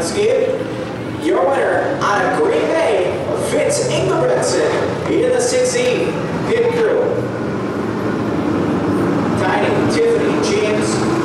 through the. Your winner out of Green Bay, Vince Ingebrigtsen, in the 6E pit crew. Tiny, Tiffany, James,